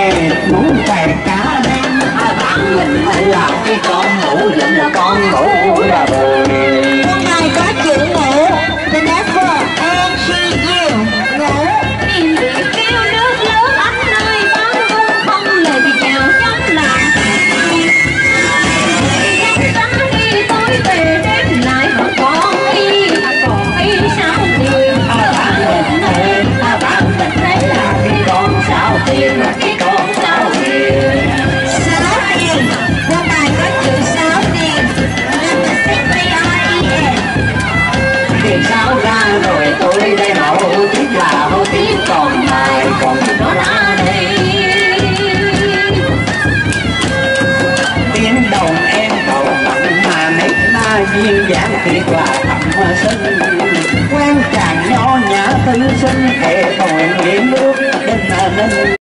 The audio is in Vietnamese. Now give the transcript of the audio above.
về muốn về cá đen à, mình hay là cái con ngủ dẫn là con ngủ là bồi thì sao ra rồi tôi đây là hô tiết là hô tiết còn lại còn nó ra đây tiếng đồng em cầu tặng mà nét na duyên dáng thiệt là hoa sinh. Quen chàng nho nhã tư sinh kệ tội nghiễm ước đinh ninh